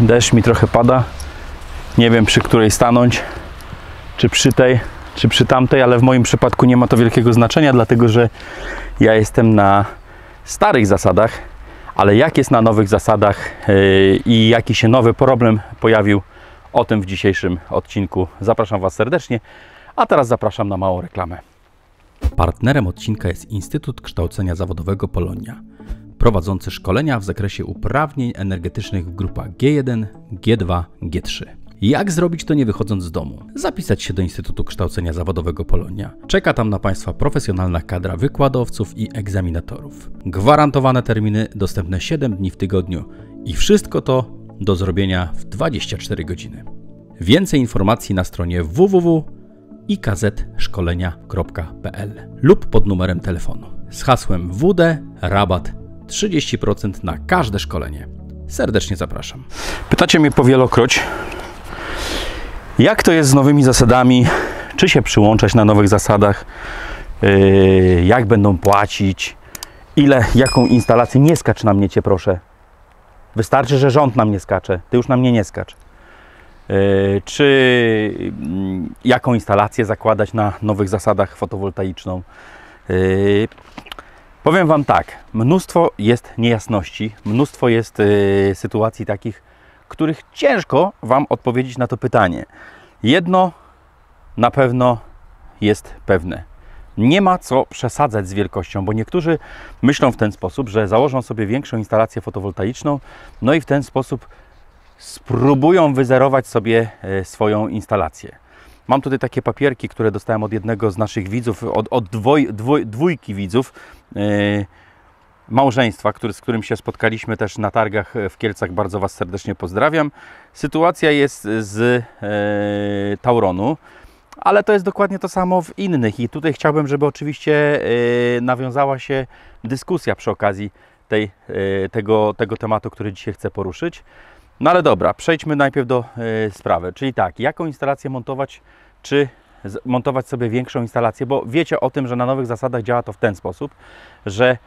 Deszcz mi trochę pada. Nie wiem przy której stanąć, czy przy tej, czy przy tamtej, ale w moim przypadku nie ma to wielkiego znaczenia, dlatego że ja jestem na starych zasadach, ale jak jest na nowych zasadach yy, i jaki się nowy problem pojawił, o tym w dzisiejszym odcinku. Zapraszam Was serdecznie, a teraz zapraszam na małą reklamę. Partnerem odcinka jest Instytut Kształcenia Zawodowego Polonia, prowadzący szkolenia w zakresie uprawnień energetycznych w grupach G1, G2, G3. Jak zrobić to nie wychodząc z domu? Zapisać się do Instytutu Kształcenia Zawodowego Polonia. Czeka tam na Państwa profesjonalna kadra wykładowców i egzaminatorów. Gwarantowane terminy dostępne 7 dni w tygodniu i wszystko to do zrobienia w 24 godziny. Więcej informacji na stronie www.ikzszkolenia.pl lub pod numerem telefonu z hasłem WD rabat 30% na każde szkolenie. Serdecznie zapraszam. Pytacie mnie powielokroć, jak to jest z nowymi zasadami, czy się przyłączać na nowych zasadach, yy, jak będą płacić, ile, jaką instalację, nie skacz na mnie cię proszę. Wystarczy, że rząd na mnie skacze, ty już na mnie nie skacz. Yy, czy mm, jaką instalację zakładać na nowych zasadach fotowoltaiczną. Yy, powiem Wam tak, mnóstwo jest niejasności, mnóstwo jest yy, sytuacji takich, których ciężko Wam odpowiedzieć na to pytanie. Jedno na pewno jest pewne. Nie ma co przesadzać z wielkością, bo niektórzy myślą w ten sposób, że założą sobie większą instalację fotowoltaiczną, no i w ten sposób spróbują wyzerować sobie e, swoją instalację. Mam tutaj takie papierki, które dostałem od jednego z naszych widzów, od, od dwoj, dwoj, dwójki widzów yy, małżeństwa, który, z którym się spotkaliśmy też na targach w Kielcach. Bardzo Was serdecznie pozdrawiam. Sytuacja jest z yy, Tauronu ale to jest dokładnie to samo w innych i tutaj chciałbym, żeby oczywiście yy, nawiązała się dyskusja przy okazji tej, yy, tego, tego tematu, który dzisiaj chcę poruszyć. No ale dobra, przejdźmy najpierw do yy, sprawy, czyli tak, jaką instalację montować, czy montować sobie większą instalację, bo wiecie o tym, że na nowych zasadach działa to w ten sposób, że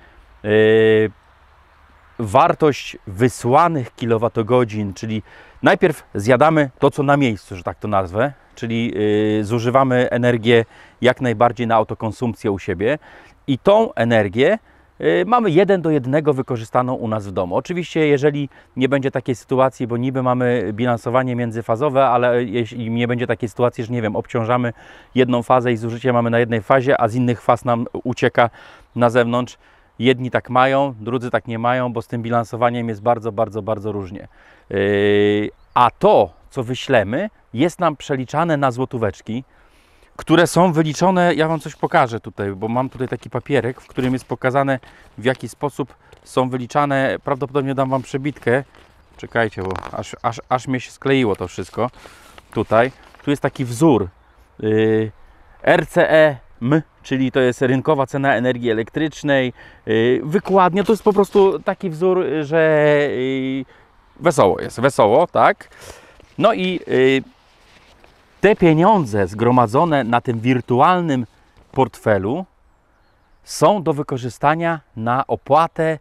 wartość wysłanych kilowatogodzin, czyli najpierw zjadamy to, co na miejscu, że tak to nazwę, czyli yy, zużywamy energię jak najbardziej na autokonsumpcję u siebie i tą energię mamy jeden do jednego wykorzystaną u nas w domu. Oczywiście, jeżeli nie będzie takiej sytuacji, bo niby mamy bilansowanie międzyfazowe, ale jeśli nie będzie takiej sytuacji, że nie wiem, obciążamy jedną fazę i zużycie mamy na jednej fazie, a z innych faz nam ucieka na zewnątrz, Jedni tak mają, drudzy tak nie mają, bo z tym bilansowaniem jest bardzo, bardzo, bardzo różnie. Yy, a to, co wyślemy, jest nam przeliczane na złotóweczki, które są wyliczone. Ja Wam coś pokażę tutaj, bo mam tutaj taki papierek, w którym jest pokazane, w jaki sposób są wyliczane. Prawdopodobnie dam Wam przebitkę. Czekajcie, bo aż, aż, aż mnie się skleiło to wszystko. Tutaj. Tu jest taki wzór. Yy, RCE M, czyli to jest rynkowa cena energii elektrycznej. Yy, wykładnia to jest po prostu taki wzór, że yy, wesoło jest, wesoło, tak? No i yy, te pieniądze zgromadzone na tym wirtualnym portfelu są do wykorzystania na opłatę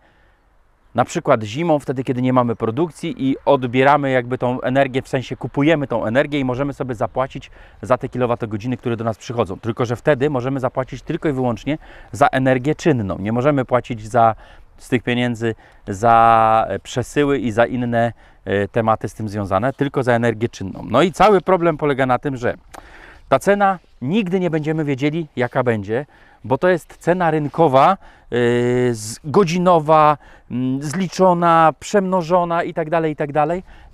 na przykład zimą, wtedy kiedy nie mamy produkcji i odbieramy jakby tą energię, w sensie kupujemy tą energię i możemy sobie zapłacić za te kilowatogodziny, które do nas przychodzą. Tylko, że wtedy możemy zapłacić tylko i wyłącznie za energię czynną. Nie możemy płacić za, z tych pieniędzy za przesyły i za inne e, tematy z tym związane, tylko za energię czynną. No i cały problem polega na tym, że ta cena nigdy nie będziemy wiedzieli, jaka będzie, bo to jest cena rynkowa, yy, godzinowa, zliczona, przemnożona i tak dalej, i tak.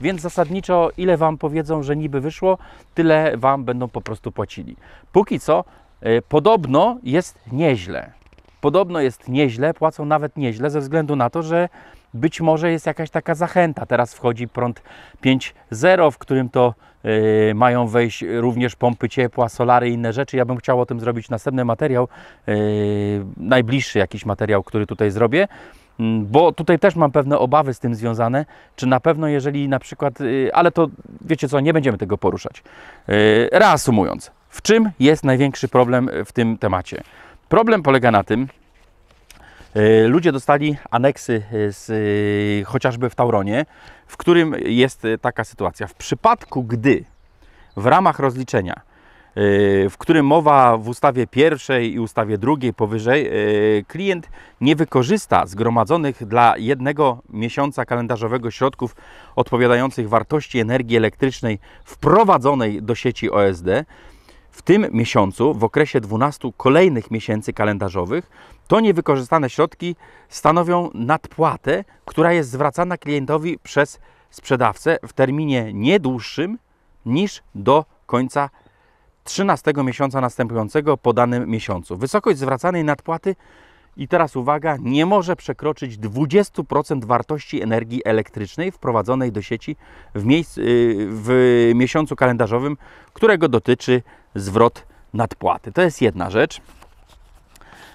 Więc zasadniczo, ile Wam powiedzą, że niby wyszło, tyle Wam będą po prostu płacili. Póki co, podobno jest nieźle. Podobno jest nieźle, płacą nawet nieźle, ze względu na to, że być może jest jakaś taka zachęta. Teraz wchodzi prąd 5.0, w którym to yy, mają wejść również pompy ciepła, solary i inne rzeczy. Ja bym chciał o tym zrobić następny materiał, yy, najbliższy jakiś materiał, który tutaj zrobię. Mm, bo tutaj też mam pewne obawy z tym związane, czy na pewno jeżeli na przykład, yy, ale to wiecie co, nie będziemy tego poruszać. Yy, reasumując, w czym jest największy problem w tym temacie? Problem polega na tym, E, Ludzie dostali aneksy e, z, e, chociażby w Tauronie, w którym jest taka sytuacja. W przypadku, gdy w ramach rozliczenia, w którym mowa w ustawie pierwszej i ustawie drugiej powyżej, klient nie wykorzysta zgromadzonych dla jednego miesiąca kalendarzowego środków odpowiadających wartości energii elektrycznej wprowadzonej do sieci OSD, w tym miesiącu, w okresie 12 kolejnych miesięcy kalendarzowych, to niewykorzystane środki stanowią nadpłatę, która jest zwracana klientowi przez sprzedawcę w terminie nie dłuższym niż do końca 13 miesiąca następującego po danym miesiącu. Wysokość zwracanej nadpłaty i teraz uwaga, nie może przekroczyć 20% wartości energii elektrycznej wprowadzonej do sieci w, miejsc, y, w miesiącu kalendarzowym, którego dotyczy zwrot nadpłaty. To jest jedna rzecz.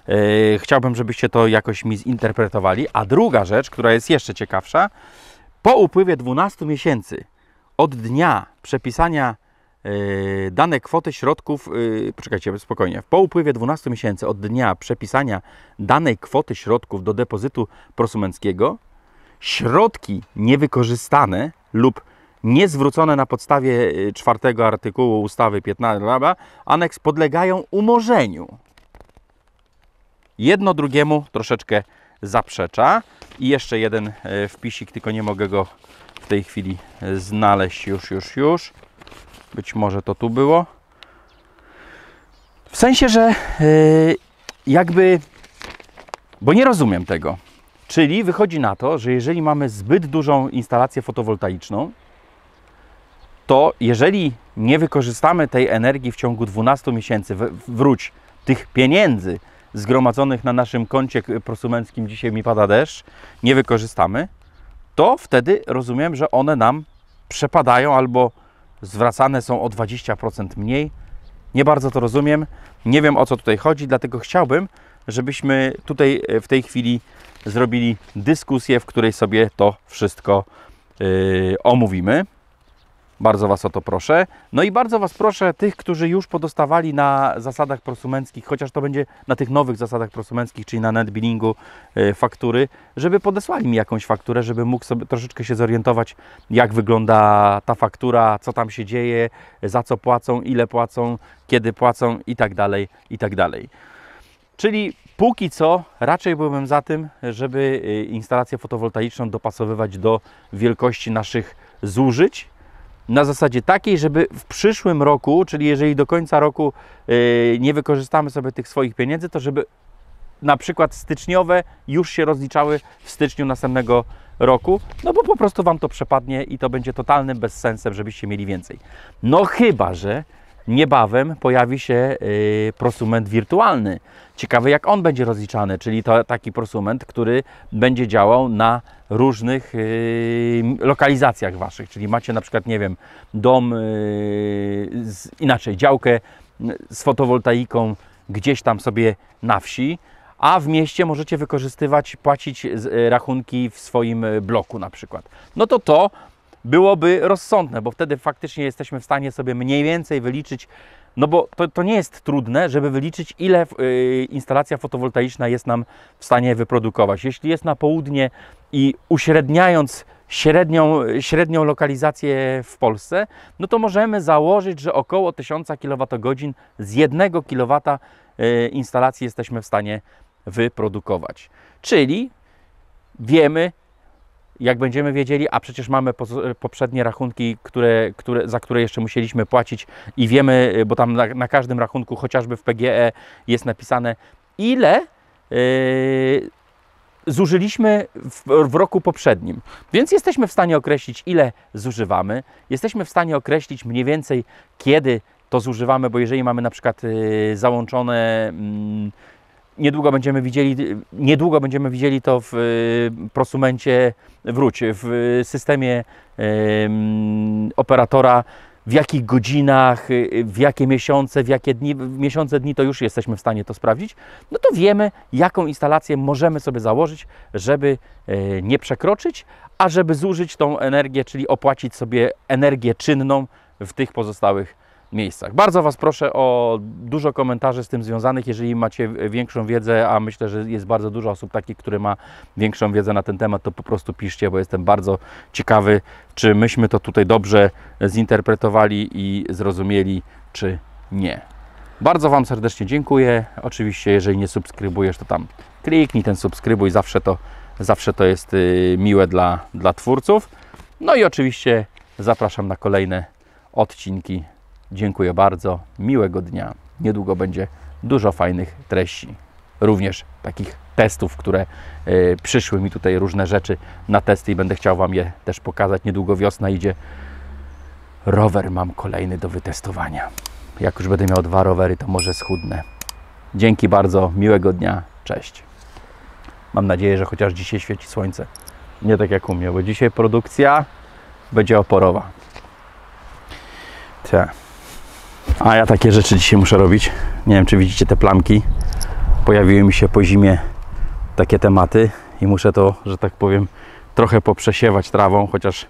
Yy, Chciałbym, żebyście to jakoś mi zinterpretowali. A druga rzecz, która jest jeszcze ciekawsza, po upływie 12 miesięcy od dnia przepisania yy, dane kwoty środków, yy, poczekajcie, spokojnie, po upływie 12 miesięcy od dnia przepisania danej kwoty środków do depozytu prosumenckiego, środki niewykorzystane lub niezwrócone na podstawie y, czwartego artykułu ustawy 15, bla, bla, aneks podlegają umorzeniu. Jedno drugiemu troszeczkę zaprzecza. I jeszcze jeden e, wpisik, tylko nie mogę go w tej chwili e, znaleźć już, już, już. Być może to tu było. W sensie, że jakby, bo nie rozumiem tego. Czyli wychodzi na to, że jeżeli mamy zbyt dużą instalację fotowoltaiczną, to jeżeli nie wykorzystamy tej energii w ciągu 12 miesięcy, wróć tych pieniędzy zgromadzonych na naszym koncie prosumenckim, dzisiaj mi pada deszcz, nie wykorzystamy, to wtedy rozumiem, że one nam przepadają albo zwracane są o 20% mniej. Nie bardzo to rozumiem, nie wiem o co tutaj chodzi, dlatego chciałbym, żebyśmy tutaj e, w tej chwili zrobili dyskusję, w której sobie to wszystko yy, omówimy. Bardzo Was o to proszę. No i bardzo Was proszę, tych, którzy już podostawali na zasadach prosumenckich, chociaż to będzie na tych nowych zasadach prosumenckich, czyli na netbillingu y, faktury, żeby podesłali mi jakąś fakturę, żeby mógł sobie troszeczkę się zorientować, jak wygląda ta faktura, co tam się dzieje, za co płacą, ile płacą, kiedy płacą i tak dalej, i tak dalej. Czyli póki co raczej byłbym za tym, żeby y, instalację fotowoltaiczną dopasowywać do wielkości naszych zużyć, na zasadzie takiej, żeby w przyszłym roku, czyli jeżeli do końca roku yy, nie wykorzystamy sobie tych swoich pieniędzy, to żeby na przykład styczniowe już się rozliczały w styczniu następnego roku, no bo po prostu Wam to przepadnie i to będzie totalnym bezsensem, żebyście mieli więcej. No chyba, że niebawem pojawi się yy, prosument wirtualny. Ciekawe jak on będzie rozliczany, czyli to taki prosument, który będzie działał na różnych yy, lokalizacjach Waszych, czyli macie na przykład, nie wiem, dom, z, inaczej, działkę z fotowoltaiką gdzieś tam sobie na wsi, a w mieście możecie wykorzystywać, płacić rachunki w swoim bloku na przykład. No to to byłoby rozsądne, bo wtedy faktycznie jesteśmy w stanie sobie mniej więcej wyliczyć, no bo to, to nie jest trudne, żeby wyliczyć, ile y, instalacja fotowoltaiczna jest nam w stanie wyprodukować. Jeśli jest na południe i uśredniając średnią, średnią lokalizację w Polsce, no to możemy założyć, że około 1000 kWh z 1 kW y, instalacji jesteśmy w stanie wyprodukować. Czyli wiemy, jak będziemy wiedzieli, a przecież mamy poprzednie rachunki, które, które, za które jeszcze musieliśmy płacić i wiemy, y, bo tam na, na każdym rachunku, chociażby w PGE jest napisane, ile yy, zużyliśmy w, w roku poprzednim. Więc jesteśmy w stanie określić, ile zużywamy, jesteśmy w stanie określić mniej więcej, kiedy to zużywamy, bo jeżeli mamy na przykład yy, załączone mm, niedługo będziemy widzieli, niedługo będziemy widzieli to w y, prosumencie, wróć, w systemie ym, operatora, w jakich godzinach, y, w jakie miesiące, w jakie dni, w miesiące, dni to już jesteśmy w stanie to sprawdzić, no to wiemy, jaką instalację możemy sobie założyć, żeby y, nie przekroczyć, a żeby zużyć tą energię, czyli opłacić sobie energię czynną w tych pozostałych miejscach. Bardzo Was proszę o dużo komentarzy z tym związanych, jeżeli macie większą wiedzę, a myślę, że jest bardzo dużo osób takich, które ma większą wiedzę na ten temat, to po prostu piszcie, bo jestem bardzo ciekawy, czy myśmy to tutaj dobrze zinterpretowali i zrozumieli, czy nie. Bardzo Wam serdecznie dziękuję. Oczywiście, jeżeli nie subskrybujesz, to tam kliknij ten subskrybuj, zawsze to, zawsze to jest y, miłe dla, dla twórców. No i oczywiście zapraszam na kolejne odcinki. Dziękuję bardzo. Miłego dnia. Niedługo będzie dużo fajnych treści. Również takich testów, które y, przyszły mi tutaj różne rzeczy na testy i będę chciał Wam je też pokazać. Niedługo wiosna idzie. Rower mam kolejny do wytestowania. Jak już będę miał dwa rowery, to może schudnę. Dzięki bardzo, miłego dnia, cześć. Mam nadzieję, że chociaż dzisiaj świeci słońce. Nie tak jak u mnie, bo dzisiaj produkcja będzie oporowa. Te. A ja takie rzeczy dzisiaj muszę robić. Nie wiem, czy widzicie te plamki. Pojawiły mi się po zimie takie tematy i muszę to, że tak powiem, trochę poprzesiewać trawą, chociaż,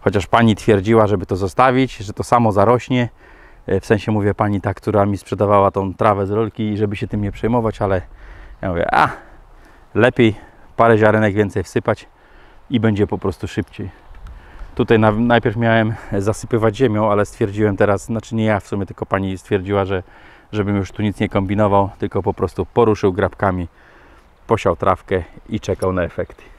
chociaż pani twierdziła, żeby to zostawić, że to samo zarośnie. E, W sensie mówię pani ta, która mi sprzedawała tą trawę z rolki, żeby się tym nie przejmować, ale ja mówię, a lepiej parę ziarenek więcej wsypać i będzie po prostu szybciej. Tutaj na, najpierw miałem zasypywać ziemią, ale stwierdziłem teraz, znaczy nie ja w sumie, tylko pani stwierdziła, że żebym już tu nic nie kombinował, tylko po prostu poruszył grabkami, posiał trawkę i czekał na efekty.